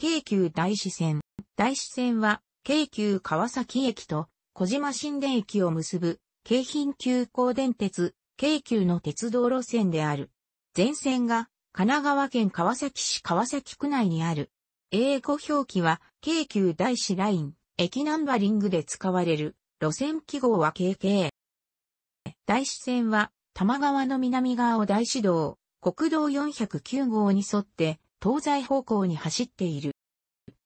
京急大師線。大師線は、京急川崎駅と小島新田駅を結ぶ、京浜急行電鉄、京急の鉄道路線である。全線が、神奈川県川崎市川崎区内にある。英語表記は、京急大師ライン、駅ナンバリングで使われる、路線記号は KK。大師線は、玉川の南側を大師道、国道409号に沿って、東西方向に走っている。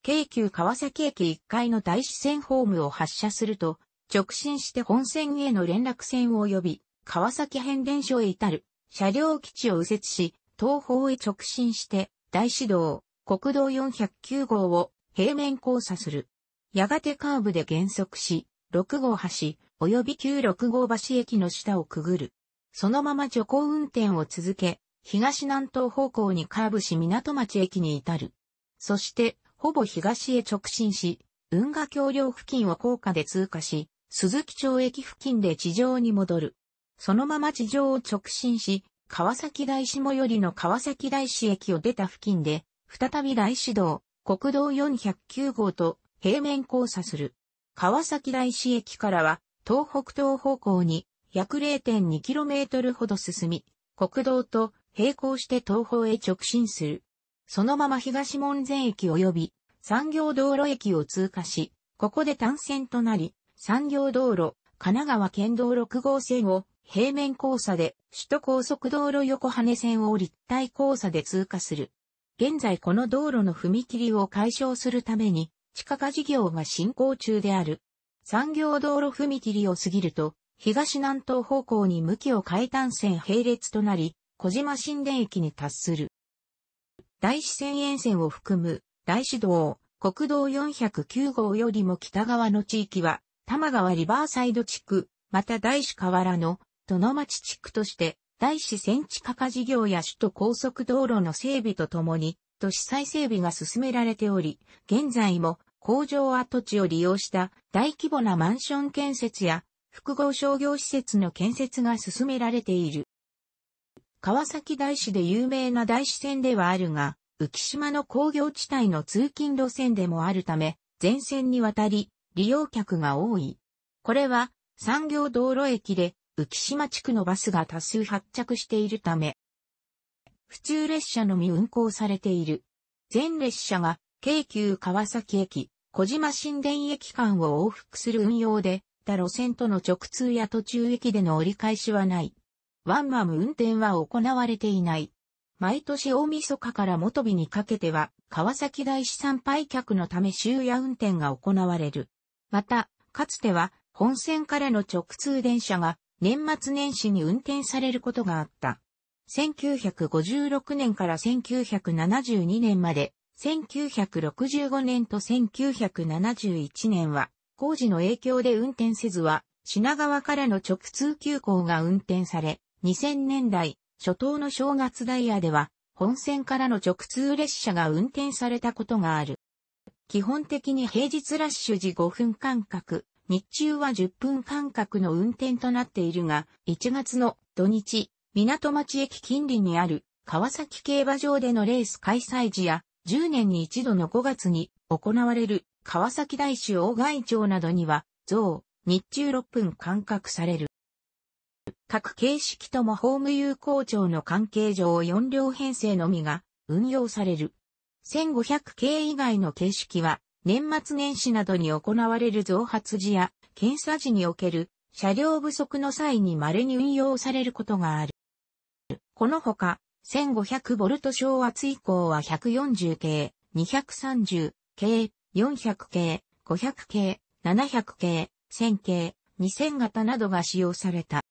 京急川崎駅1階の大師線ホームを発車すると、直進して本線への連絡線及び、川崎変電所へ至る、車両基地を右折し、東方へ直進して、大師道、国道409号を平面交差する。やがてカーブで減速し、6号橋、及び旧6号橋駅の下をくぐる。そのまま徐行運転を続け、東南東方向にカーブし港町駅に至る。そして、ほぼ東へ直進し、運河橋梁付近を高架で通過し、鈴木町駅付近で地上に戻る。そのまま地上を直進し、川崎大師最寄りの川崎大師駅を出た付近で、再び大師道、国道409号と平面交差する。川崎大師駅からは、東北東方向に約 0.2km ほど進み、国道と並行して東方へ直進する。そのまま東門前駅及び産業道路駅を通過し、ここで単線となり、産業道路、神奈川県道6号線を平面交差で首都高速道路横羽線を立体交差で通過する。現在この道路の踏切を解消するために地下化事業が進行中である。産業道路踏切を過ぎると東南東方向に向きを変え単線並列となり小島新田駅に達する。大師線沿線を含む大師道、国道409号よりも北側の地域は、玉川リバーサイド地区、また大師河原の殿町地区として、大師線地下化事業や首都高速道路の整備とともに、都市再整備が進められており、現在も工場跡地を利用した大規模なマンション建設や複合商業施設の建設が進められている。川崎大師で有名な大師線ではあるが、浮島の工業地帯の通勤路線でもあるため、全線にわたり利用客が多い。これは産業道路駅で浮島地区のバスが多数発着しているため、普通列車のみ運行されている。全列車が京急川崎駅、小島新田駅間を往復する運用で、他路線との直通や途中駅での折り返しはない。ワンマム運転は行われていない。毎年大晦日から元日にかけては、川崎大師参拝客のため終夜運転が行われる。また、かつては、本線からの直通電車が年末年始に運転されることがあった。1956年から1972年まで、1965年と1971年は、工事の影響で運転せずは、品川からの直通急行が運転され、2000年代初頭の正月ダイヤでは本線からの直通列車が運転されたことがある。基本的に平日ラッシュ時5分間隔、日中は10分間隔の運転となっているが、1月の土日、港町駅近隣にある川崎競馬場でのレース開催時や、10年に一度の5月に行われる川崎大師大外町などには、増、日中6分間隔される。各形式ともホーム有効庁の関係上4両編成のみが運用される。1500系以外の形式は年末年始などに行われる増発時や検査時における車両不足の際に稀に運用されることがある。このほか、1500ボルト小圧以降は140系、230系、400系、500系、700系、1000系、2000型などが使用された。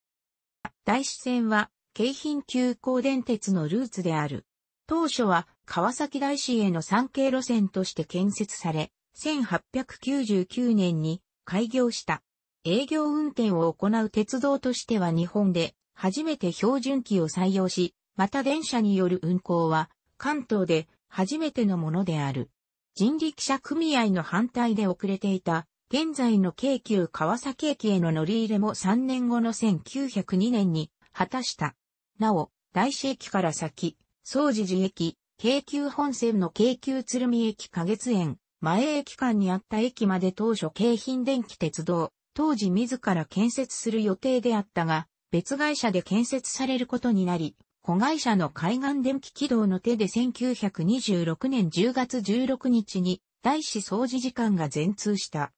大師線は京浜急行電鉄のルーツである。当初は川崎大師への産経路線として建設され、1899年に開業した。営業運転を行う鉄道としては日本で初めて標準機を採用し、また電車による運行は関東で初めてのものである。人力車組合の反対で遅れていた現在の京急川崎駅への乗り入れも3年後の1902年に果たした。なお、大師駅から先、総持寺駅、京急本線の京急鶴見駅花月園、前駅間にあった駅まで当初京浜電気鉄道、当時自ら建設する予定であったが、別会社で建設されることになり、子会社の海岸電気軌道の手で1926年10月16日に大使掃除時間が全通した。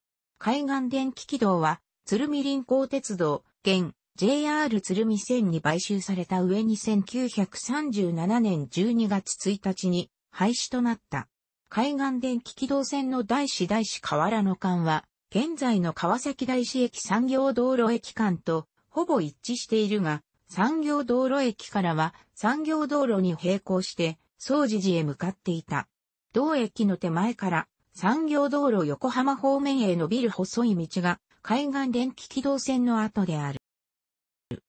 海岸電気軌道は、鶴見臨港鉄道、現 JR 鶴見線に買収された上に1937年12月1日に廃止となった。海岸電気軌道線の大使大使河原の間は、現在の川崎大師駅産業道路駅間とほぼ一致しているが、産業道路駅からは産業道路に並行して総持寺へ向かっていた。同駅の手前から産業道路横浜方面へ伸びる細い道が海岸電気軌道線の後である。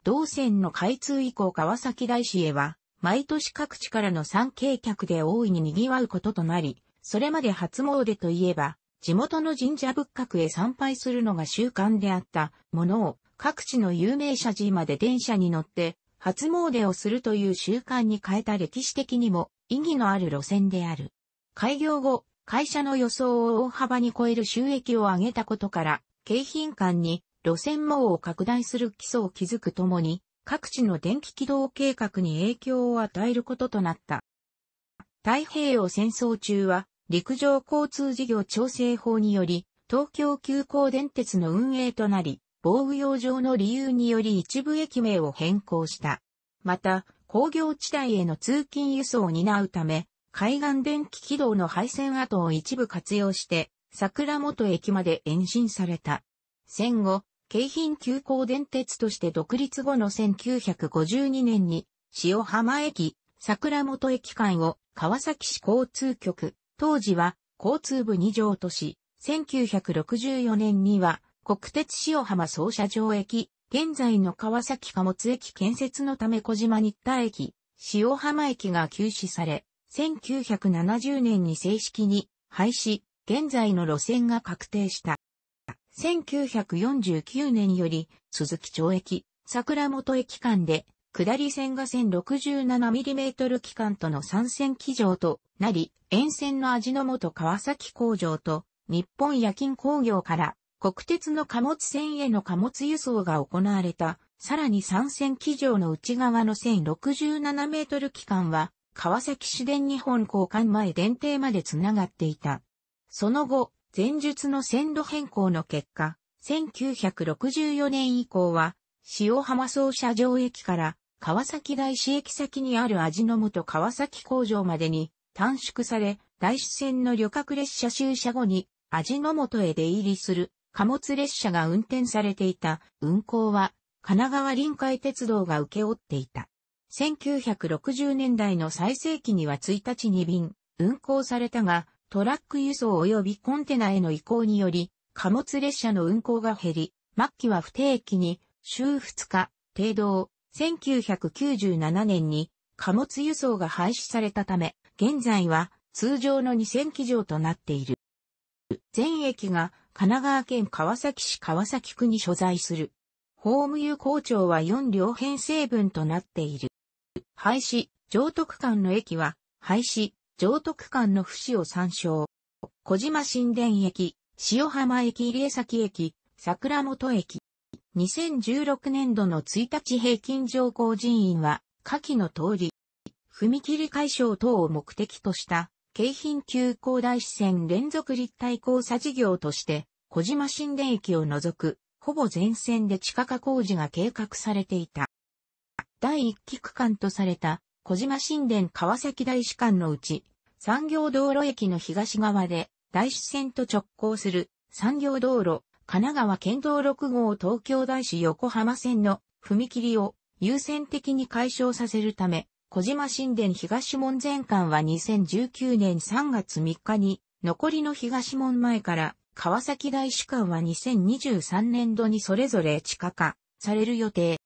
同線の開通以降川崎大師へは毎年各地からの参詣客で大いに賑わうこととなり、それまで初詣といえば地元の神社仏閣へ参拝するのが習慣であったものを、各地の有名者寺まで電車に乗って、初詣をするという習慣に変えた歴史的にも意義のある路線である。開業後、会社の予想を大幅に超える収益を上げたことから、京浜間に路線網を拡大する基礎を築くともに、各地の電気軌道計画に影響を与えることとなった。太平洋戦争中は陸上交通事業調整法により、東京急行電鉄の運営となり、防御用上の理由により一部駅名を変更した。また、工業地帯への通勤輸送を担うため、海岸電気軌道の配線跡を一部活用して、桜本駅まで延伸された。戦後、京浜急行電鉄として独立後の1952年に、塩浜駅、桜本駅間を川崎市交通局、当時は交通部二条都市、1964年には国鉄塩浜総社場駅、現在の川崎貨物駅建設のため小島新田駅、塩浜駅が休止され、1970年に正式に廃止、現在の路線が確定した。1949年より鈴木町駅、桜本駅間で下り線が 1067mm 機関との参戦機場となり、沿線の味の素川崎工場と日本夜勤工業から国鉄の貨物船への貨物輸送が行われた。さらに参戦機場の内側の 1067m 機関は川崎市電日本交換前電停までつながっていた。その後、前述の線路変更の結果、1964年以降は、塩浜総車場駅から川崎大師駅先にある味の素川崎工場までに短縮され、大師線の旅客列車終車後に味の素へ出入りする貨物列車が運転されていた運行は神奈川臨海鉄道が請け負っていた。1960年代の最盛期には1日に便運行されたが、トラック輸送及びコンテナへの移行により、貨物列車の運行が減り、末期は不定期に週2日、程度、1997年に貨物輸送が廃止されたため、現在は通常の2000機乗となっている。全駅が神奈川県川崎市川崎区に所在する。ホーム有効庁は4両編成分となっている。廃止、上徳間の駅は、廃止、上徳間の節を参照。小島新田駅、塩浜駅入江崎駅、桜本駅。2016年度の1日平均乗降人員は、下記の通り。踏切解消等を目的とした、京浜急行大支線連続立体交差事業として、小島新田駅を除く、ほぼ全線で地下化工事が計画されていた。第一期区間とされた小島新田川崎大使間のうち、産業道路駅の東側で大使線と直行する産業道路、神奈川県道6号東京大使横浜線の踏切を優先的に解消させるため、小島新田東門前間は2019年3月3日に、残りの東門前から川崎大使館は2023年度にそれぞれ地下化される予定。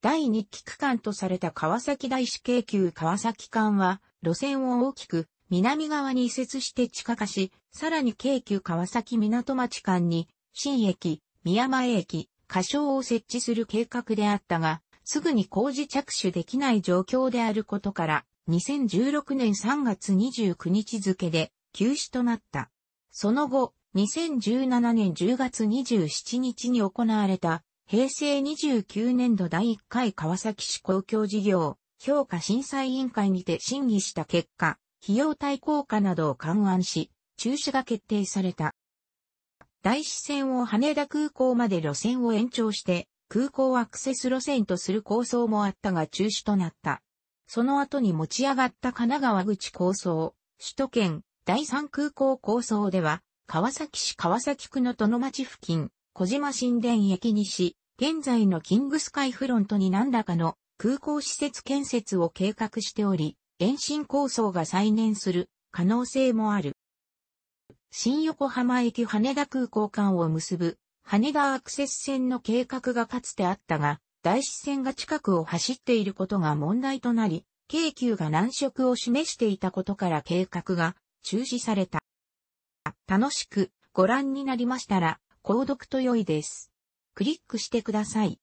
第2期区間とされた川崎大師京急川崎間は、路線を大きく南側に移設して地下化し、さらに京急川崎港町間に、新駅、宮前駅、仮称を設置する計画であったが、すぐに工事着手できない状況であることから、2016年3月29日付で休止となった。その後、2017年10月27日に行われた平成29年度第1回川崎市公共事業評価審査委員会にて審議した結果、費用対効果などを勘案し、中止が決定された。大支線を羽田空港まで路線を延長して空港アクセス路線とする構想もあったが中止となった。その後に持ち上がった神奈川口構想、首都圏第三空港構想では、川崎市川崎区の殿町付近、小島新田駅西、現在のキングスカイフロントに何らかの空港施設建設を計画しており、延伸構想が再燃する可能性もある。新横浜駅羽田空港間を結ぶ羽田アクセス線の計画がかつてあったが、大支線が近くを走っていることが問題となり、京急が難色を示していたことから計画が中止された。楽しくご覧になりましたら、購読と良いです。クリックしてください。